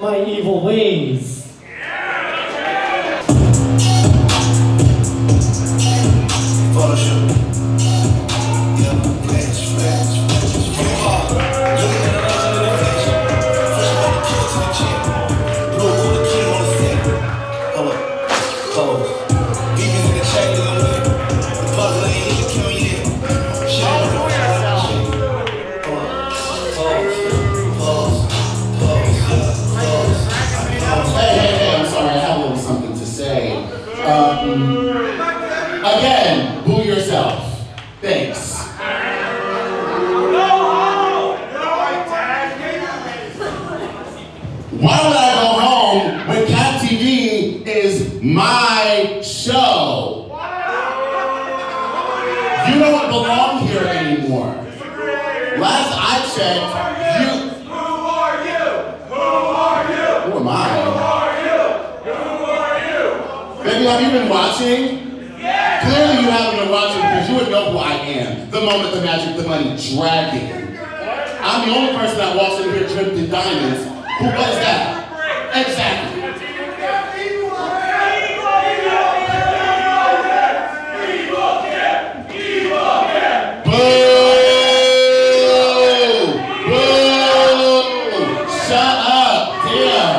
My evil ways. Watching? Clearly you haven't been watching because you would know who I am the moment the magic, the money dragon. I'm the only person that walks in here dripped in diamonds. Who was that? Exactly. Shut up! Damn!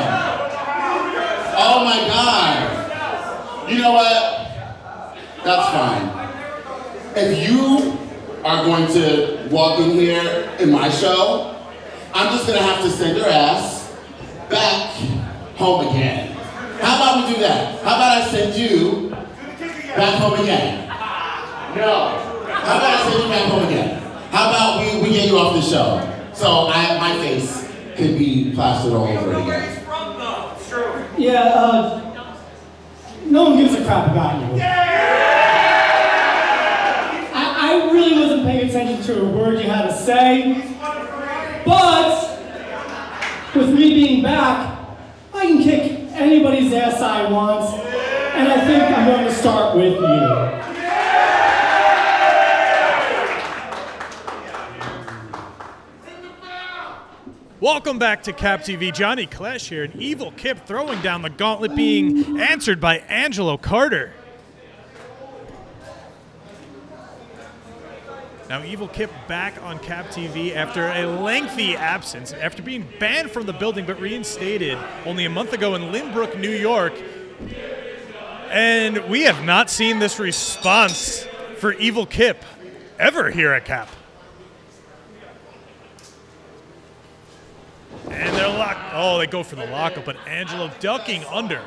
Oh my god! You know what? That's fine. If you are going to walk in here in my show, I'm just gonna have to send your ass back home again. How about we do that? How about I send you back home again? No. How about I send you back home again? How about we, we get you off the show? So I, my face could be plastered all over it again. Yeah, uh, no one gives a crap about you. I, I really wasn't paying attention to a word you had to say, but with me being back, I can kick anybody's ass I want, and I think I'm going to start with you. Welcome back to Cap TV. Johnny Clash here, and Evil Kip throwing down the gauntlet being answered by Angelo Carter. Now, Evil Kip back on Cap TV after a lengthy absence, after being banned from the building but reinstated only a month ago in Lynbrook, New York. And we have not seen this response for Evil Kip ever here at Cap. And they're locked. Oh, they go for the lockup, but Angelo ducking under.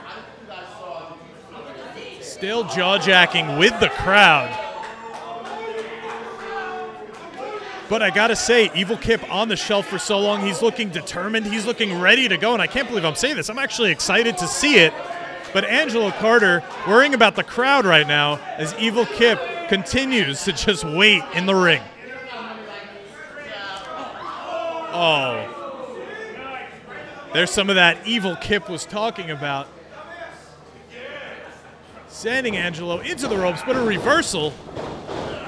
Still jaw jacking with the crowd. But I gotta say, Evil Kip on the shelf for so long, he's looking determined, he's looking ready to go, and I can't believe I'm saying this. I'm actually excited to see it. But Angelo Carter worrying about the crowd right now as Evil Kip continues to just wait in the ring. Oh. There's some of that evil Kip was talking about. Sending Angelo into the ropes, but a reversal.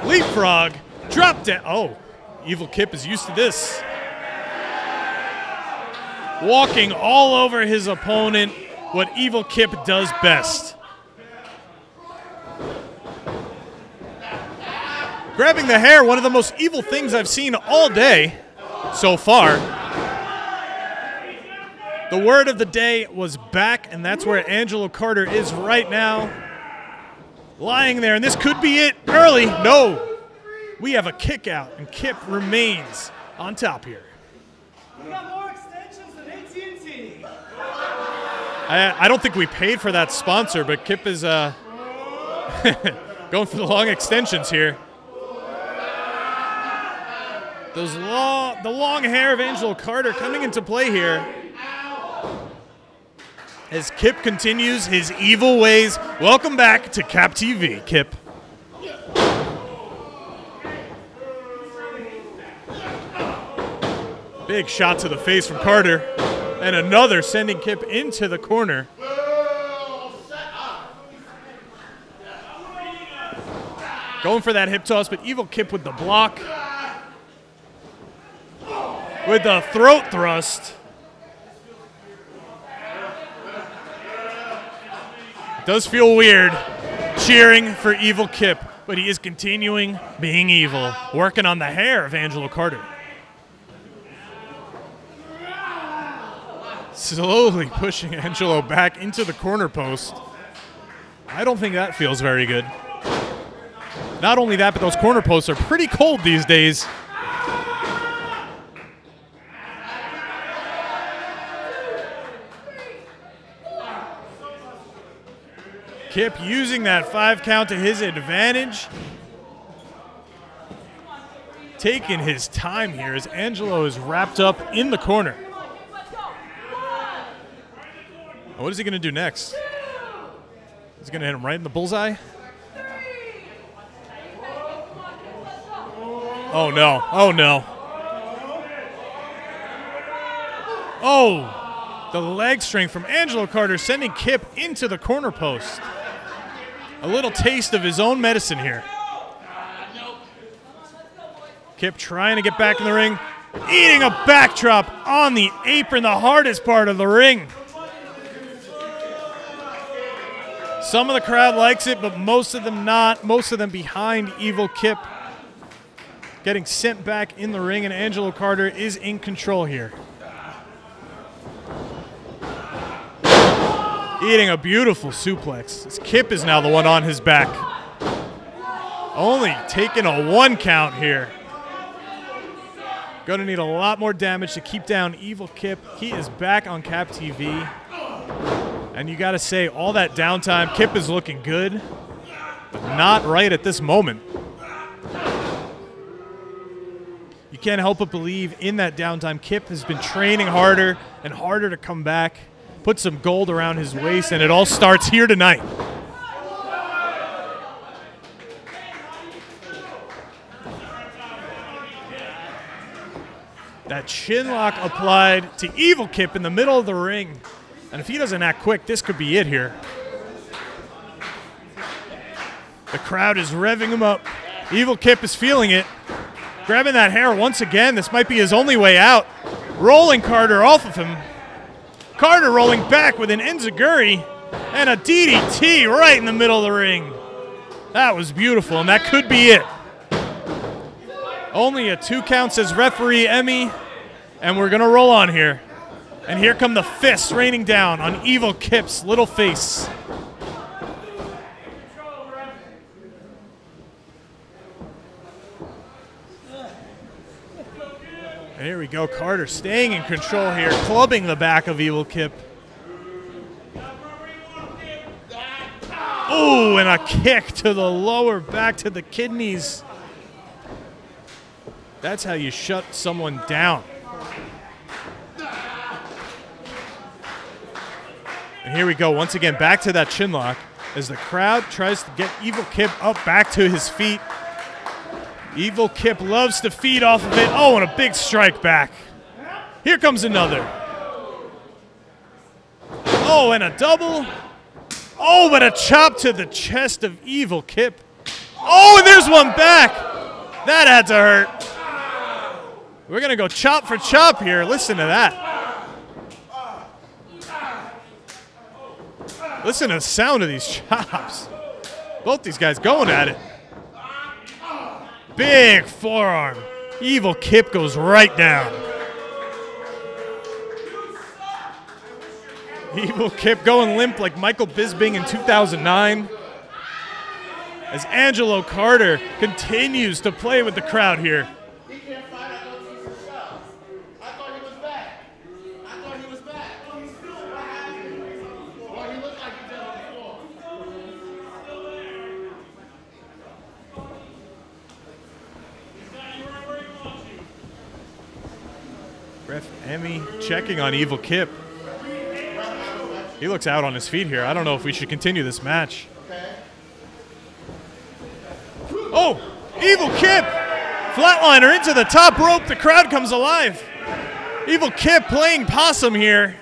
Leapfrog. Drop down. Oh, evil Kip is used to this. Walking all over his opponent, what evil Kip does best. Grabbing the hair, one of the most evil things I've seen all day so far. The word of the day was back, and that's where Angelo Carter is right now. Lying there, and this could be it early. No. We have a kick out, and Kip remains on top here. We got more extensions than AT&T. I, I don't think we paid for that sponsor, but Kip is uh, going for the long extensions here. Those long, the long hair of Angelo Carter coming into play here. As Kip continues his evil ways. Welcome back to Cap TV, Kip. Big shot to the face from Carter. And another sending Kip into the corner. Going for that hip toss, but Evil Kip with the block. With the throat thrust. Does feel weird cheering for Evil Kip, but he is continuing being evil, working on the hair of Angelo Carter. Slowly pushing Angelo back into the corner post. I don't think that feels very good. Not only that, but those corner posts are pretty cold these days. Kip using that five count to his advantage. Taking his time here as Angelo is wrapped up in the corner. What is he going to do next? He's going to hit him right in the bullseye? Oh no. Oh no. Oh! The leg strength from Angelo Carter sending Kip into the corner post. A little taste of his own medicine here. Kip trying to get back in the ring, eating a backdrop on the apron, the hardest part of the ring. Some of the crowd likes it, but most of them not. Most of them behind Evil Kip. Getting sent back in the ring, and Angelo Carter is in control here. Eating a beautiful suplex. Kip is now the one on his back. Only taking a one count here. Gonna need a lot more damage to keep down Evil Kip. He is back on Cap TV. And you gotta say, all that downtime, Kip is looking good, but not right at this moment. You can't help but believe in that downtime, Kip has been training harder and harder to come back, put some gold around his waist, and it all starts here tonight. That chin lock applied to Evil Kip in the middle of the ring. And if he doesn't act quick, this could be it here. The crowd is revving him up. Evil Kip is feeling it. Grabbing that hair once again. This might be his only way out. Rolling Carter off of him. Carter rolling back with an Enziguri and a DDT right in the middle of the ring. That was beautiful, and that could be it. Only a two counts as referee Emmy, and we're going to roll on here. And here come the fists raining down on Evil Kip's little face. And here we go. Carter staying in control here, clubbing the back of Evil Kip. Ooh, and a kick to the lower back to the kidneys. That's how you shut someone down. And here we go once again back to that chin lock as the crowd tries to get Evil Kip up back to his feet. Evil Kip loves to feed off of it. Oh, and a big strike back. Here comes another. Oh, and a double. Oh, but a chop to the chest of Evil Kip. Oh, and there's one back. That had to hurt. We're going to go chop for chop here. Listen to that. Listen to the sound of these chops. Both these guys going at it. Big forearm. Evil Kip goes right down. Evil Kip going limp like Michael Bisping in 2009. As Angelo Carter continues to play with the crowd here. Checking on Evil Kip. He looks out on his feet here. I don't know if we should continue this match. Oh, Evil Kip! Flatliner into the top rope. The crowd comes alive. Evil Kip playing possum here.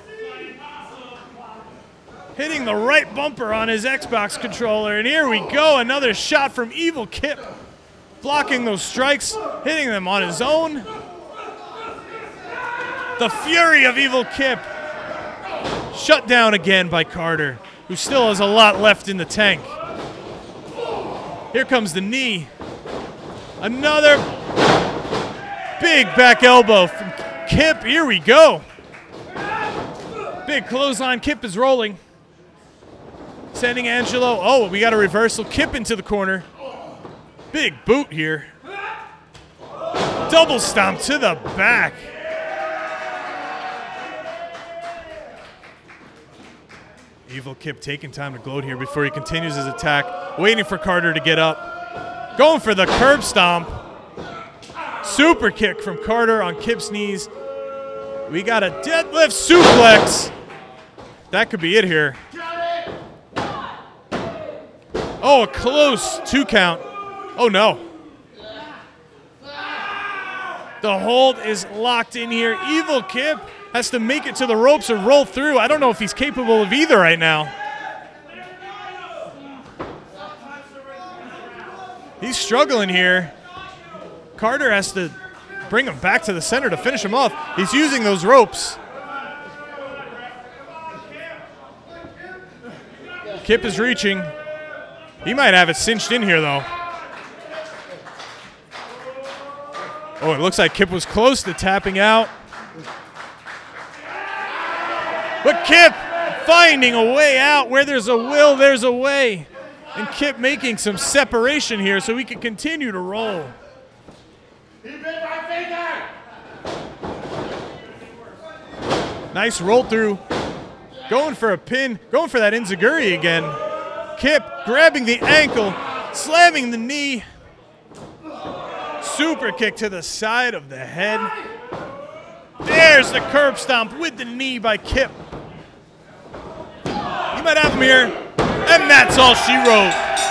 Hitting the right bumper on his Xbox controller. And here we go. Another shot from Evil Kip. Blocking those strikes, hitting them on his own. The fury of Evil Kip. Shut down again by Carter, who still has a lot left in the tank. Here comes the knee. Another big back elbow from Kip. Here we go. Big clothesline. Kip is rolling. Sending Angelo. Oh, we got a reversal. Kip into the corner. Big boot here. Double stomp to the back. Evil Kip taking time to gloat here before he continues his attack, waiting for Carter to get up. Going for the curb stomp. Super kick from Carter on Kip's knees. We got a deadlift suplex. That could be it here. Oh, a close two count. Oh no. The hold is locked in here. Evil Kip has to make it to the ropes or roll through. I don't know if he's capable of either right now. He's struggling here. Carter has to bring him back to the center to finish him off. He's using those ropes. Kip is reaching. He might have it cinched in here, though. Oh, it looks like Kip was close to tapping out. But Kip finding a way out. Where there's a will, there's a way. And Kip making some separation here so he can continue to roll. Nice roll through. Going for a pin, going for that Enziguri again. Kip grabbing the ankle, slamming the knee. Super kick to the side of the head. There's the curb stomp with the knee by Kip. You might have him here. And that's all she wrote.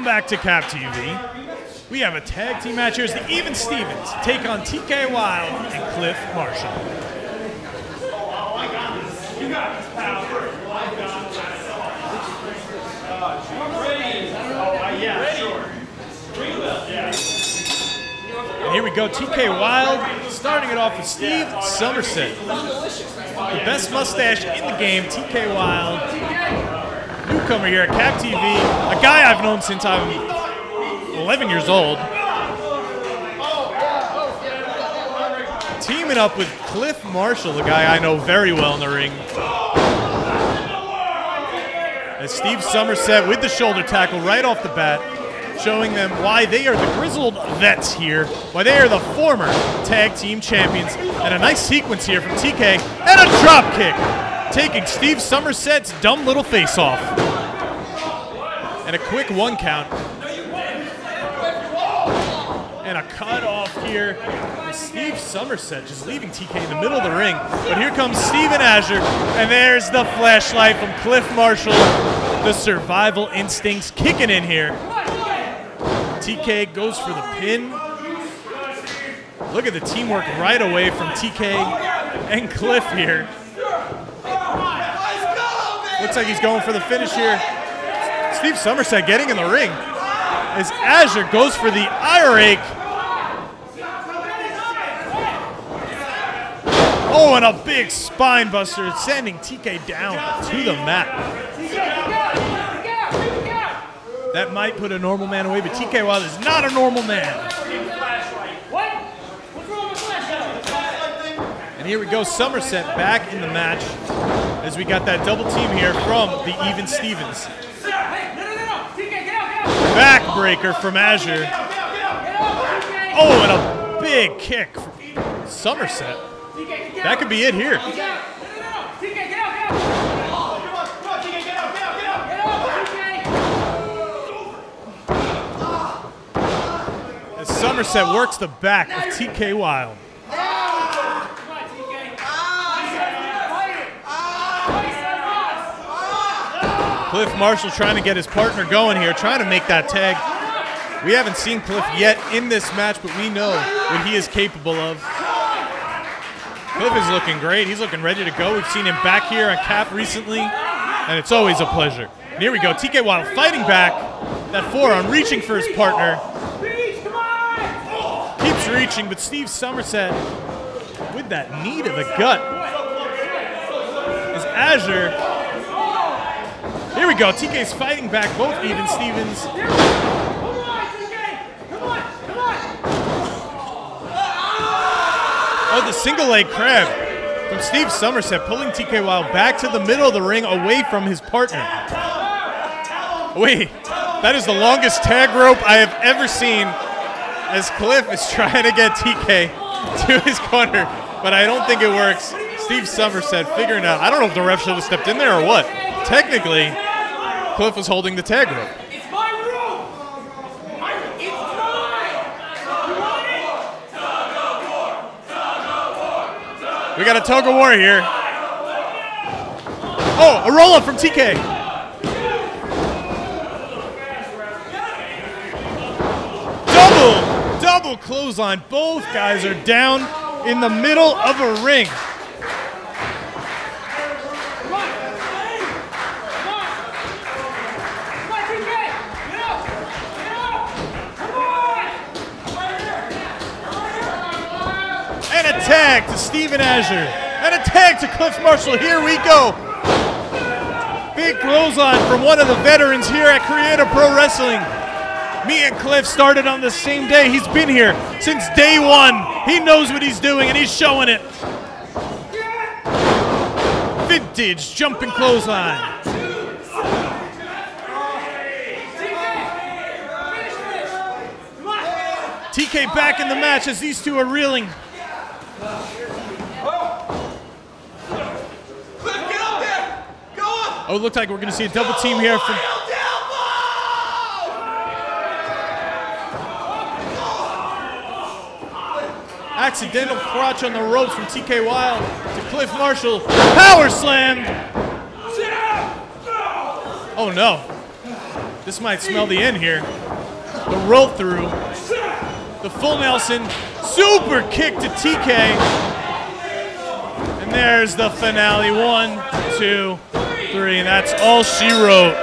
Welcome back to Cap TV. We have a tag team match here as the Even Stevens take on TK Wild and Cliff Marshall. And here we go, TK Wild, starting it off with Steve Somerset. The best mustache in the game, TK Wild. Newcomer here at Cap TV, a guy I've known since I'm 11 years old. Teaming up with Cliff Marshall, the guy I know very well in the ring. As Steve Somerset with the shoulder tackle right off the bat, showing them why they are the grizzled vets here, why they are the former tag team champions. And a nice sequence here from TK, and a drop kick, taking Steve Somerset's dumb little face off. And a quick one count. And a cut off here. Steve Somerset just leaving TK in the middle of the ring. But here comes Steven Azure, and there's the flashlight from Cliff Marshall. The survival instincts kicking in here. TK goes for the pin. Look at the teamwork right away from TK and Cliff here. Looks like he's going for the finish here. Steve Somerset getting in the ring as Azure goes for the eye rake. Oh, and a big spine buster sending TK down to the mat. That might put a normal man away, but TK Wild is not a normal man. And here we go, Somerset back in the match as we got that double team here from the Even Stevens. Backbreaker from Azure. Oh, and a big kick from Somerset. That could be it here. As Somerset works the back of TK Wild. Come on, TK. Fight it. Fight it. Cliff Marshall trying to get his partner going here, trying to make that tag. We haven't seen Cliff yet in this match, but we know what he is capable of. Cliff is looking great. He's looking ready to go. We've seen him back here on Cap recently, and it's always a pleasure. And here we go. TK Wild fighting back. That forearm, reaching for his partner. Keeps reaching, but Steve Somerset with that knee to the gut. Is Azure. Here we go. TK's fighting back both even Stevens. Oh, the single leg crab from Steve Somerset pulling TK Wild back to the middle of the ring away from his partner. Wait, that is the longest tag rope I have ever seen as Cliff is trying to get TK to his corner, but I don't think it works. Steve Somerset figuring out. I don't know if the ref should have stepped in there or what. Technically, Cliff was holding the tag rope. It's my room. It's mine. You want it? We got a tug of war here. Oh, a roll up from TK. Double, double clothesline. Both guys are down in the middle of a ring. Tag to Steven Azure. And a tag to Cliff Marshall. Here we go. Big clothesline from one of the veterans here at Create A Pro Wrestling. Me and Cliff started on the same day. He's been here since day one. He knows what he's doing and he's showing it. Vintage jumping clothesline. TK back in the match as these two are reeling. Oh, it looked like we're going to see a double team here from. Accidental crotch on the ropes from TK Wild to Cliff Marshall. Power slam! Oh no. This might smell the end here. The roll through. The full Nelson. Super kick to TK. And there's the finale. One, two, three. And that's all she wrote.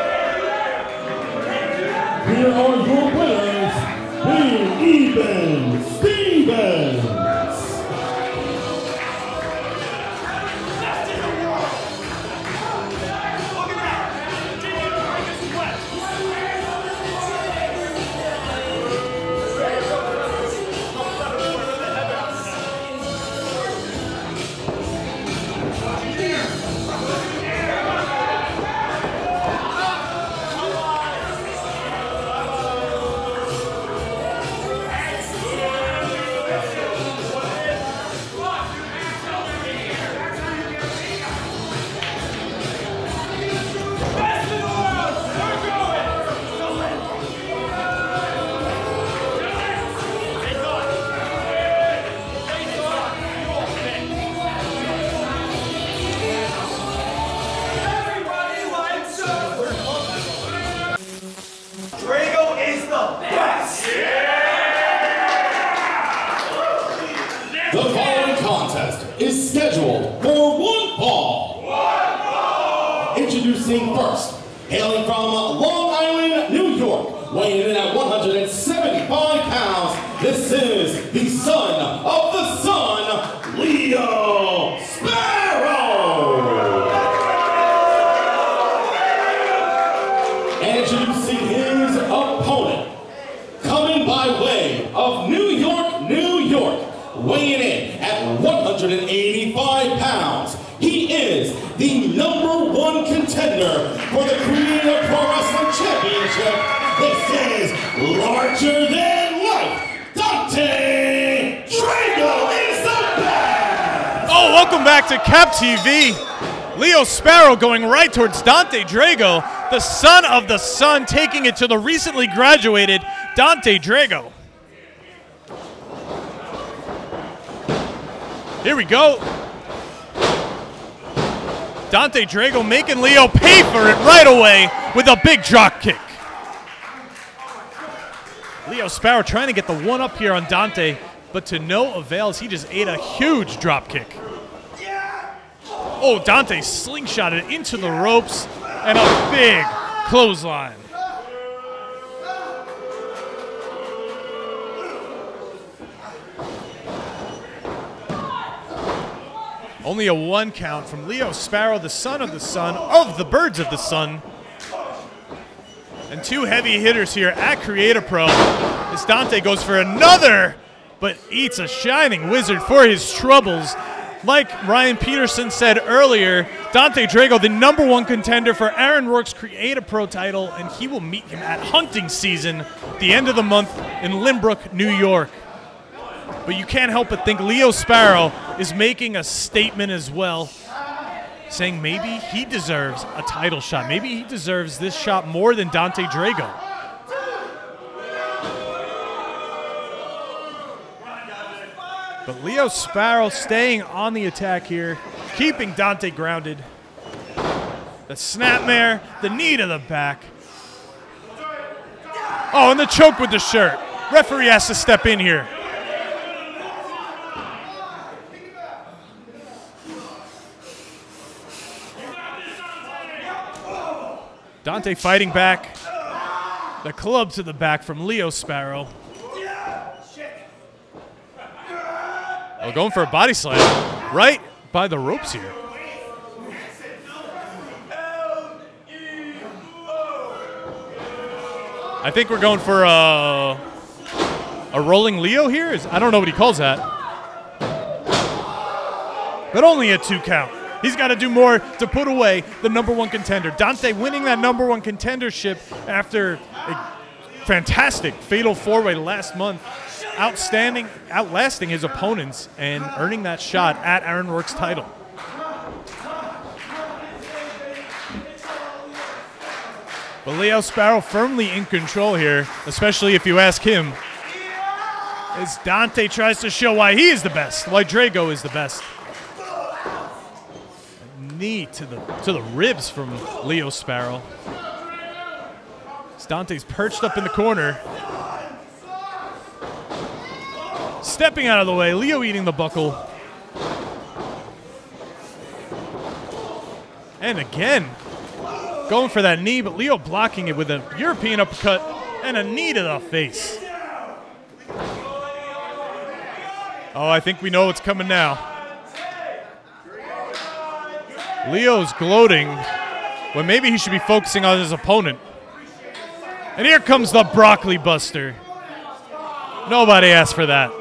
Leo Sparrow going right towards Dante Drago, the son of the sun, taking it to the recently graduated Dante Drago. Here we go. Dante Drago making Leo pay for it right away with a big drop kick. Leo Sparrow trying to get the one up here on Dante, but to no avail as he just ate a huge drop kick. Oh, Dante slingshotted into the ropes and a big clothesline. Only a one count from Leo Sparrow, the son of the sun, of the birds of the sun. And two heavy hitters here at Create A Pro as Dante goes for another, but eats a shining wizard for his troubles. Like Ryan Peterson said earlier, Dante Drago, the number one contender for Aaron Rourke's Create a Pro title, and he will meet him at hunting season, the end of the month in Lynbrook, New York. But you can't help but think Leo Sparrow is making a statement as well, saying maybe he deserves a title shot. Maybe he deserves this shot more than Dante Drago. But Leo Sparrow staying on the attack here, keeping Dante grounded. The snapmare, the knee to the back. Oh, and the choke with the shirt. Referee has to step in here. Dante fighting back. The club to the back from Leo Sparrow. Oh, going for a body slam right by the ropes here. I think we're going for a, a rolling Leo here. Is, I don't know what he calls that. But only a two count. He's got to do more to put away the number one contender. Dante winning that number one contendership after a fantastic fatal four way last month, outstanding, outlasting his opponents, and earning that shot at Aaron Rourke's title. But Leo Sparrow firmly in control here, especially if you ask him. As Dante tries to show why he is the best, why Drago is the best knee to the to the ribs from Leo Sparrow. As Dante's perched up in the corner. Stepping out of the way, Leo eating the buckle. And again, going for that knee, but Leo blocking it with a European uppercut and a knee to the face. Oh, I think we know what's coming now. Leo's gloating when maybe he should be focusing on his opponent. And here comes the Broccoli Buster. Nobody asked for that.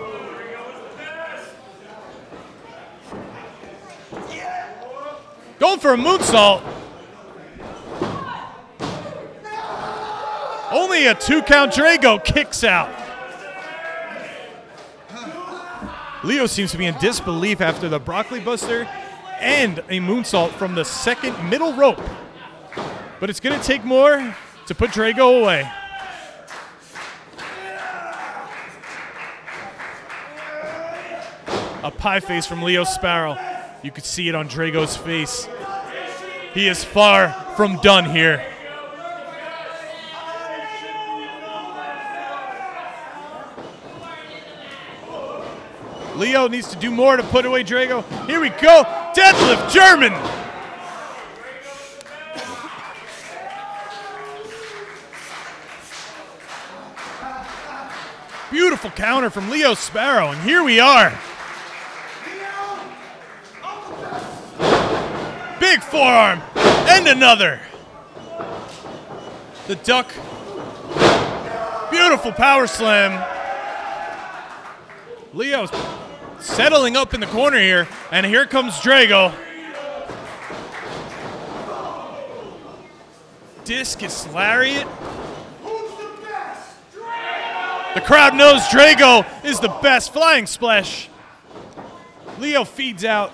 Going for a moonsault. Only a two count Drago kicks out. Leo seems to be in disbelief after the Broccoli Buster and a moonsault from the second middle rope. But it's going to take more to put Drago away. A pie face from Leo Sparrow. You could see it on Drago's face. He is far from done here. Leo needs to do more to put away Drago. Here we go. Deadlift German. Beautiful counter from Leo Sparrow, and here we are. Big forearm, and another. The duck. Beautiful power slam. Leo's settling up in the corner here, and here comes Drago. Discus Lariat. The crowd knows Drago is the best. Flying splash. Leo feeds out.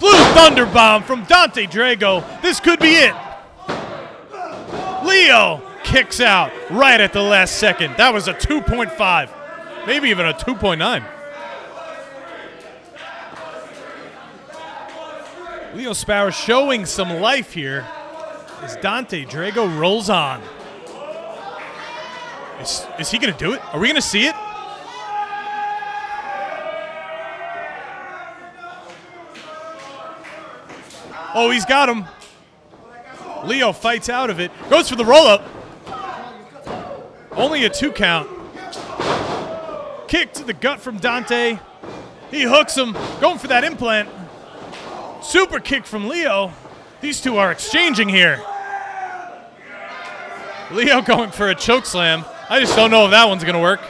Blue Thunder Bomb from Dante Drago. This could be it. Leo kicks out right at the last second. That was a 2.5, maybe even a 2.9. Leo Sparrow showing some life here as Dante Drago rolls on. Is, is he going to do it? Are we going to see it? Oh, he's got him. Leo fights out of it. Goes for the roll up. Only a two count. Kick to the gut from Dante. He hooks him. Going for that implant. Super kick from Leo. These two are exchanging here. Leo going for a choke slam. I just don't know if that one's going to work.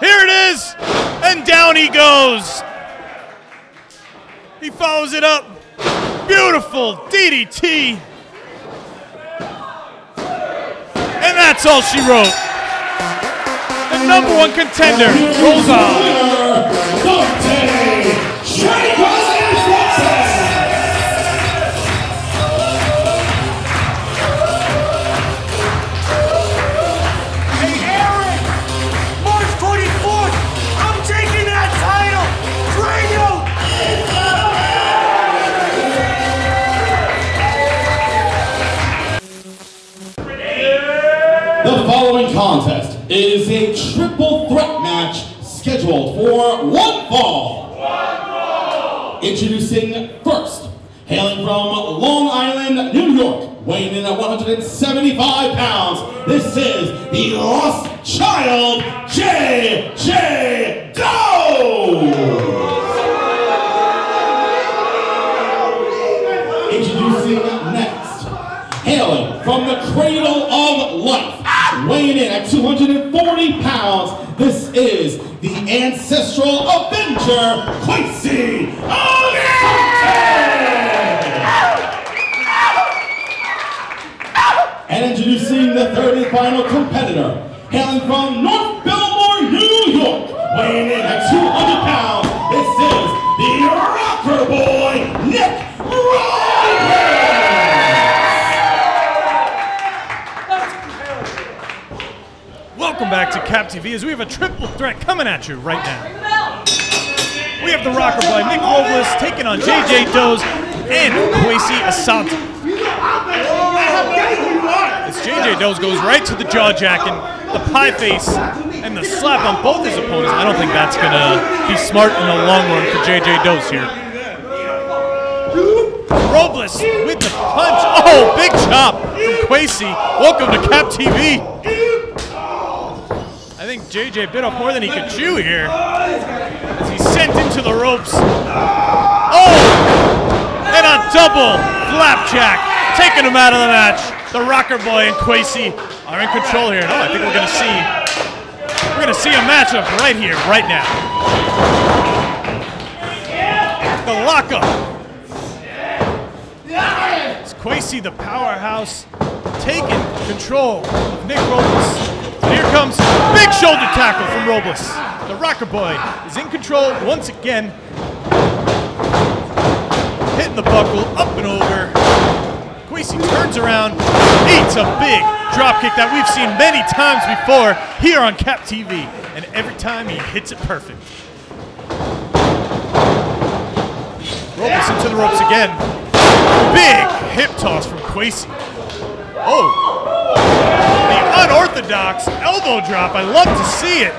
Here it is. And down he goes. He follows it up. Beautiful DDT. And that's all she wrote. The number one contender rolls on. For one fall. Introducing first, hailing from Long Island, New York, weighing in at 175 pounds, this is the Lost Child, ancestral Avenger, Quincy Cap TV as we have a triple threat coming at you right now. We have the Rocker Boy, Nick Robles, taking on JJ Does and Kwesi Asante. As JJ Does goes right to the jaw jacking, the pie face, and the slap on both his opponents. I don't think that's going to be smart in the long run for JJ Does here. Robles with the punch. Oh, big chop from Kwesi. Welcome to Cap TV. I think JJ bit off more than he could chew here as he's sent into the ropes. Oh! And a double flapjack, taking him out of the match. The Rocker Boy and Kwesi are in control here. No, I think we're gonna see we're gonna see a matchup right here, right now. The lockup. It's Kwesi, the powerhouse, taking control of Nick Robles. Here comes big shoulder tackle from Robles. The Rocker Boy is in control once again. Hitting the buckle, up and over. Kwesi turns around, eats a big drop kick that we've seen many times before here on Cap TV. And every time he hits it perfect. Robles into the ropes again. Big hip toss from Kwesi. Oh, the unorthodox elbow drop. I love to see it.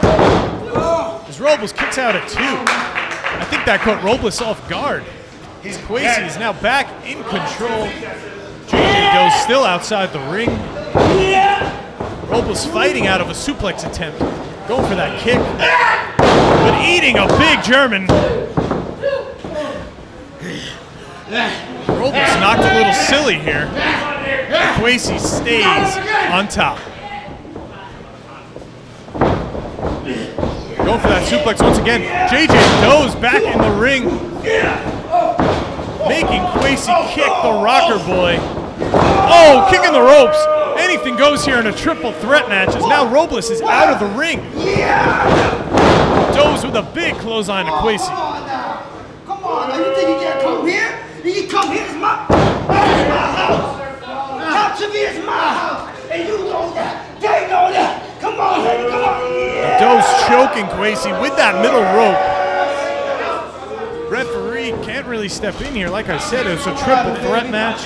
As Robles kicks out at two. I think that caught Robles off guard. His Kwesi is now back in control. JJ Doe's still outside the ring. Robles fighting out of a suplex attempt. Going for that kick. But eating a big German. Robles knocked a little silly here. Kwesi stays on top. Going for that suplex once again. JJ Doe's back in the ring. Making Kwesi kick the rocker boy. Oh, kicking the ropes. Anything goes here in a triple threat match as now Robles is out of the ring. Doe's with a big clothesline to Kwesi. Come on now. Come on now. You think you can't come here? You come here. My, it's my house. Top to me is my house. And you know that. They know that. Come on, baby. Come on. Doe's choking Kwesi with that middle rope. Referee can't really step in here. Like I said, it's a triple threat match.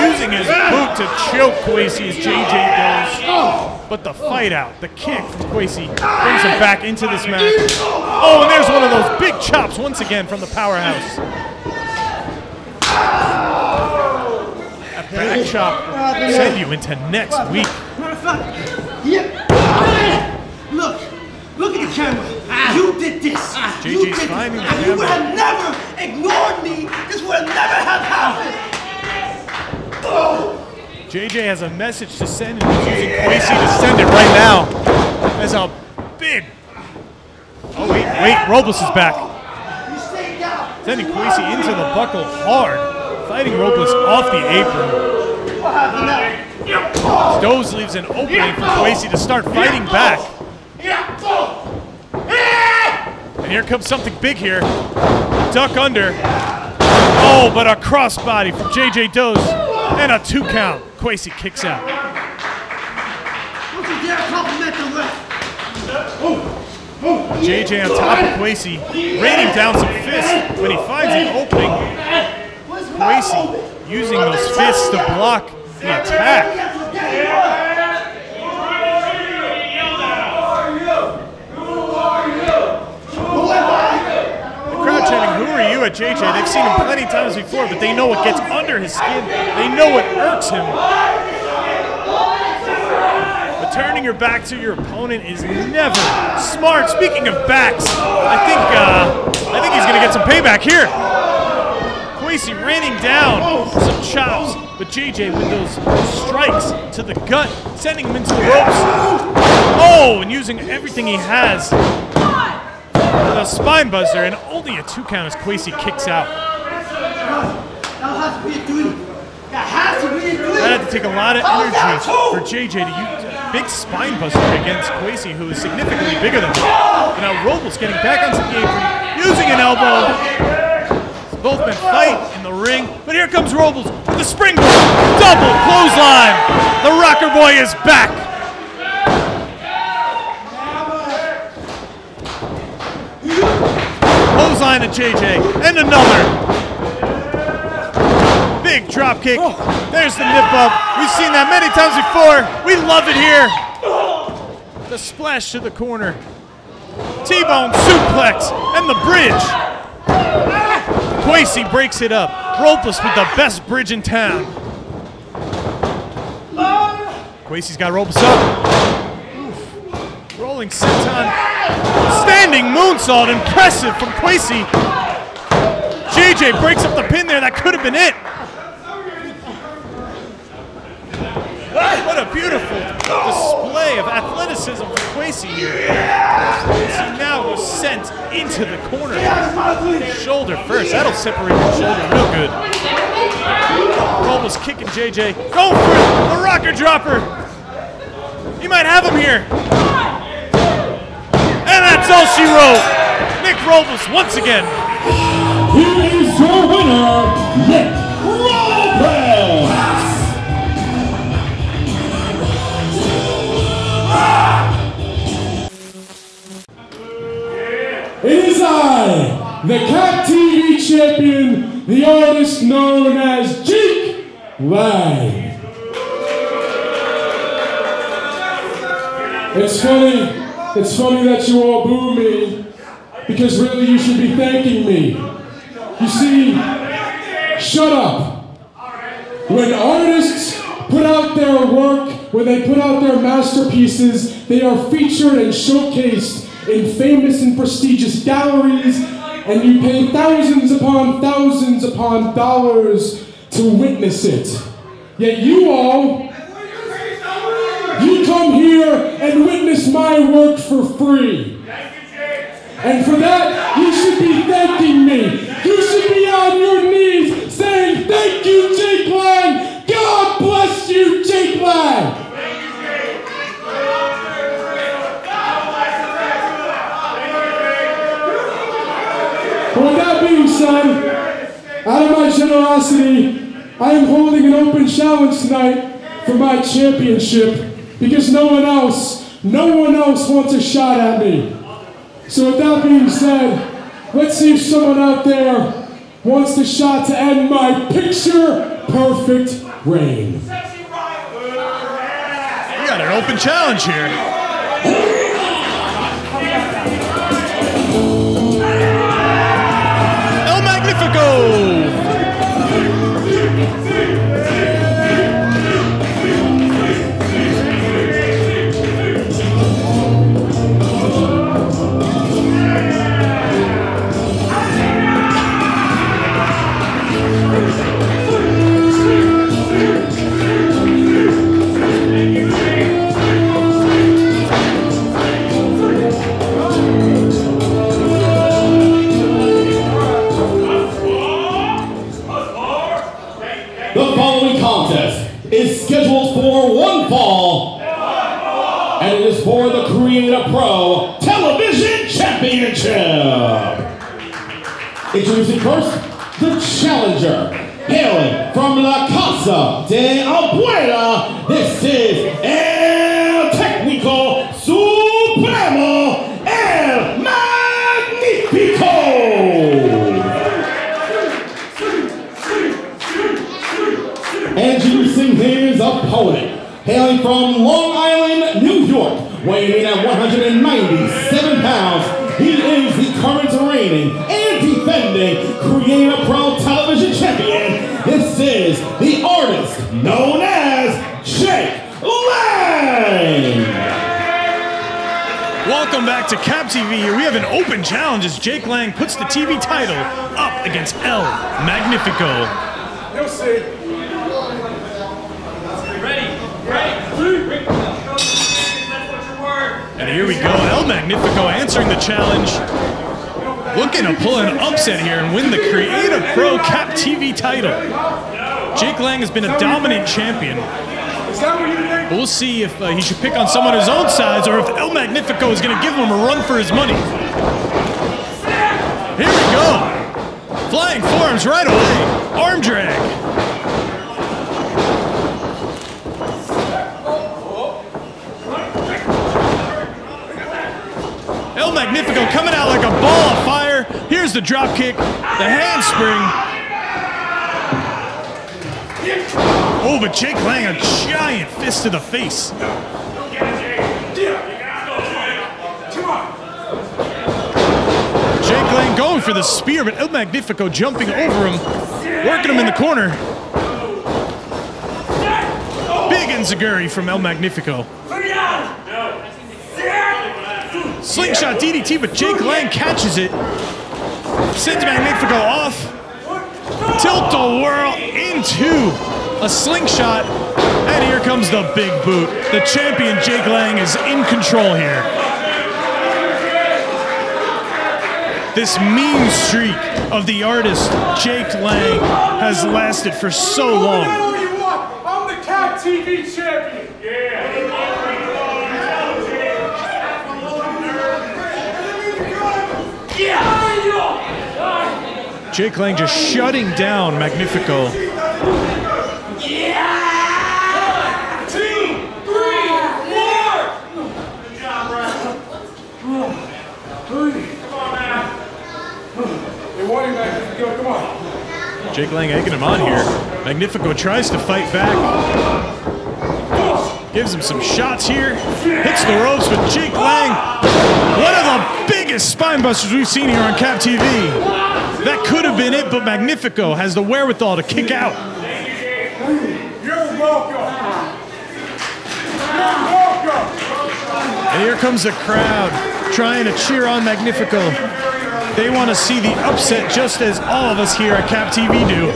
Using his boot to choke Kwesi as JJ goes. But the fight out, the kick from Kwesi brings him back into this match. Oh, and there's one of those big chops once again from the powerhouse. That back chop send you into next week. Matter of fact, yeah. Look, look at the camera. Ah. You did this. Ah. you did this. And you would have never ignored me. This would have never have happened. Oh. JJ has a message to send and he's using Kwesi to send it right now. There's a big. Oh, wait, wait, Robles is back. Sending Kwesi into the buckle hard. Fighting Robles off the apron. Doze leaves an opening for Kwesi to start fighting back. And here comes something big here. Duck under. Oh, but a crossbody from JJ Doze. And a two count. Kwesi kicks out. JJ on top of Kwesi, raining down some fists when he finds an opening. Moment? using those fists to block the attack. You at JJ? They've seen him plenty of times before, but they know what gets under his skin. They know what irks him. But turning your back to your opponent is never smart. Speaking of backs, I think uh, I think he's gonna get some payback here. Kwesi raining down some chops, but JJ with those strikes to the gut, sending him into the ropes. Oh, and using everything he has the spine buster, and only a two count as Kwesi kicks out. That a a had to take a lot of energy for JJ to use a big spine buster against Kwesi, who is significantly bigger than him. And now Robles getting back onto the apron, using an elbow. Both men fight in the ring, but here comes Robles with the springboard, double clothesline. The Rocker Boy is back. Clothesline to JJ, and another. Big drop kick. There's the nip up. We've seen that many times before. We love it here. The splash to the corner. T-bone suplex and the bridge. Kwesi breaks it up. Robles with the best bridge in town. Kwesi's got Robles up. Oof. Rolling senton. Standing moonsault. Impressive from Kwesi. JJ breaks up the pin there. That could have been it. What a beautiful display of athleticism from Kwesi here. Kwesi now was sent into the corner. Shoulder first. That'll separate the shoulder real good. Robles kicking JJ. Go for it. The rocker dropper. You might have him here. And that's all she wrote. Nick Robles once again. Here is your winner, Nick champion, the artist known as Jake Lang. It's funny, it's funny that you all boo me, because really you should be thanking me. You see, shut up. When artists put out their work, when they put out their masterpieces, they are featured and showcased in famous and prestigious galleries, and you pay thousands upon thousands upon dollars to witness it. Yet you all, you come here and witness my work for free. And for that, you should be thanking me. You should be on your knees saying, Thank you, Jake Lang. God bless you, Jake Lang. Said, out of my generosity, I am holding an open challenge tonight for my championship because no one else, no one else wants a shot at me. So with that being said, let's see if someone out there wants the shot to end my picture perfect reign. We got an open challenge here. Pro Television Championship. Introducing first, the challenger, hailing from La Casa de Abuela. This is This is the artist known as Jake Lang. Welcome back to Cap TV. Here we have an open challenge as Jake Lang puts the TV title up against El Magnifico. Ready, and here we go. El Magnifico answering the challenge. Looking to pull an upset here and win the Create A Pro Cap TV title. Jake Lang has been a dominant champion. We'll see if uh, he should pick on someone his own size or if El Magnifico is going to give him a run for his money. Here we go. Flying forearms right away. Arm drag. El Magnifico coming out like a ball of fire. Here's the drop kick, the handspring. Oh, but Jake Lang, a giant fist to the face. Jake Lang going for the spear, but El Magnifico jumping over him, working him in the corner. Big Enziguri from El Magnifico. Slingshot DDT, but Jake Lang catches it. Sends Magnifico off. Tilt-a-whirl into a slingshot. And here comes the big boot. The champion Jake Lang is in control here. This mean streak of the artist Jake Lang has lasted for so long. I'm the Cap TV champion. Jake Lang just shutting down Magnifico. Two, three, four. Hey, Warning back. Go, come on. Jake Lang egging him on here. Magnifico tries to fight back. Gives him some shots here. Hits the ropes with Jake Lang. One of the biggest spine busters we've seen here on Cap TV. That could have been it, but Magnifico has the wherewithal to kick out. You're welcome. You're welcome. And here comes the crowd trying to cheer on Magnifico. They want to see the upset just as all of us here at Cap TV do.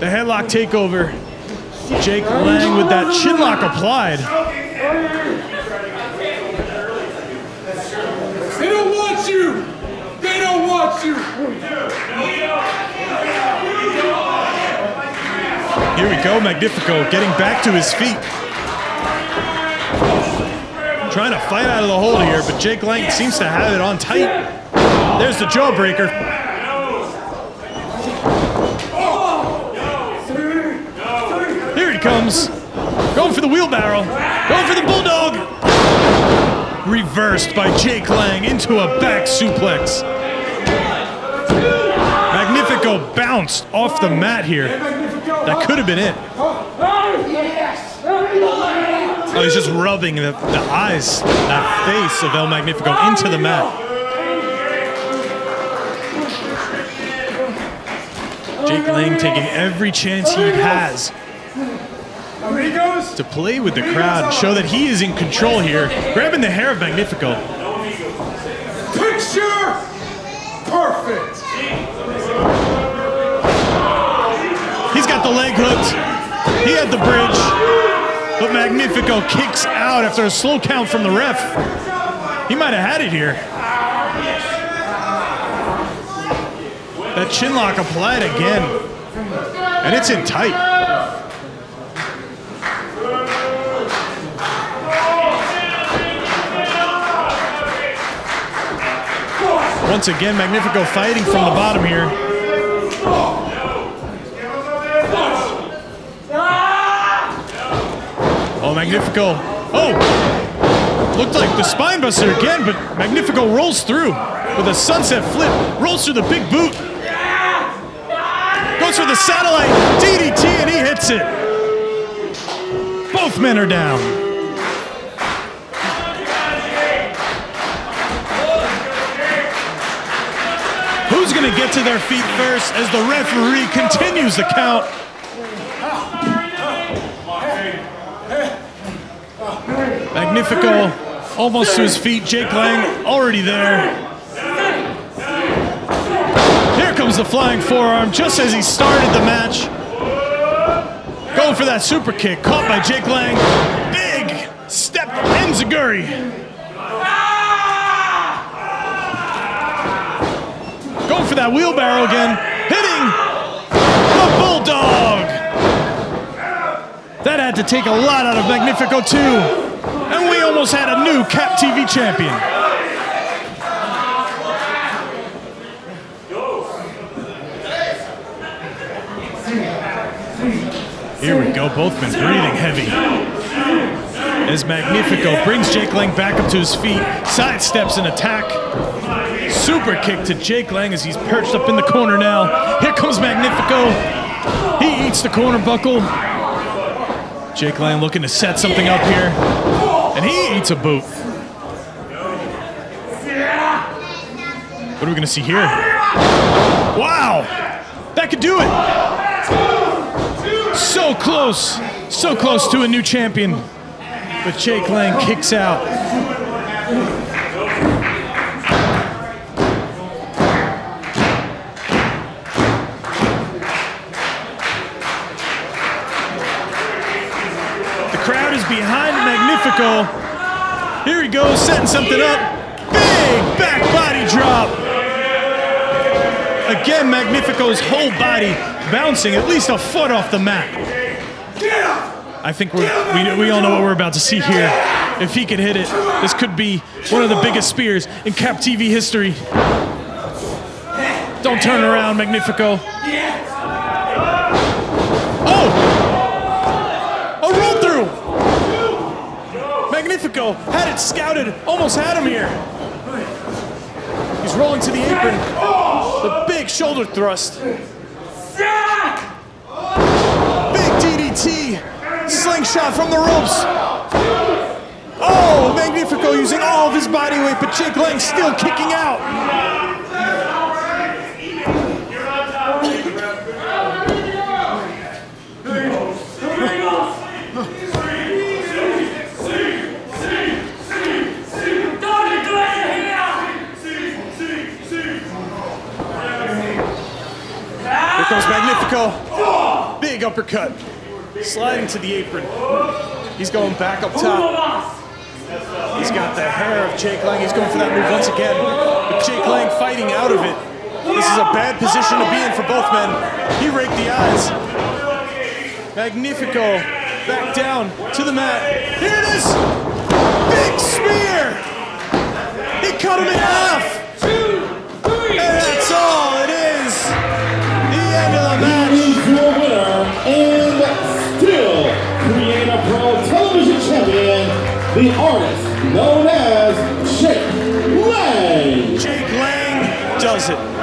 The headlock takeover. Jake Lang with that chin lock applied. They don't want you. They don't want you. Here we go, Magnifico getting back to his feet. Trying to fight out of the hold here, but Jake Lang seems to have it on tight. There's the jawbreaker. Here he comes. Going for the wheelbarrow. Going for the bulldog. Reversed by Jake Lang into a back suplex. Magnifico bounced off the mat here. That could have been it. Oh, he's just rubbing the, the eyes, that face of El Magnifico into the mat. Jake Lang taking every chance he has to play with the crowd and show that he is in control here. Grabbing the hair of Magnifico. Leg hooked. He had the bridge. But Magnifico kicks out after a slow count from the ref. He might have had it here. That chin lock applied again. And it's in tight. Once again, Magnifico fighting from the bottom here. Magnifico. Oh! Looked like the spine buster again, but Magnifico rolls through with a sunset flip. Rolls through the big boot. Goes for the satellite DDT and he hits it. Both men are down. Who's going to get to their feet first as the referee continues the count? Magnifico almost to his feet. Jake Lang already there. Here comes the flying forearm just as he started the match. Going for that super kick. Caught by Jake Lang. Big step Enziguri. Going for that wheelbarrow again. Hitting the Bulldog. That had to take a lot out of Magnifico too. Almost had a new Cap TV champion. Here we go, both men breathing heavy. As Magnifico brings Jake Lang back up to his feet, sidesteps an attack. Super kick to Jake Lang as he's perched up in the corner now. Here comes Magnifico. He eats the corner buckle. Jake Lang looking to set something up here. And he eats a boot. What are we going to see here? Wow! That could do it! So close! So close to a new champion. But Jake Lang kicks out. Here he goes, setting something up. Big back body drop. Again, Magnifico's whole body bouncing at least a foot off the mat. I think we, we all know what we're about to see here. If he can hit it, this could be one of the biggest spears in Cap TV history. Don't turn around, Magnifico. Oh! A roll through! Had it scouted, almost had him here. He's rolling to the apron. The big shoulder thrust. Sack! Big DDT. Slingshot from the ropes. Oh, Magnifico using all of his body weight, but Jake Lang still kicking out. Here comes Magnifico. Big uppercut. Sliding to the apron. He's going back up top. He's got the hair of Jake Lang. He's going for that move once again. But Jake Lang fighting out of it. This is a bad position to be in for both men. He raked the eyes. Magnifico back down to the mat. Here it is! Big spear! He cut him in half! The artist known as Jake Lang. Jake Lang does it.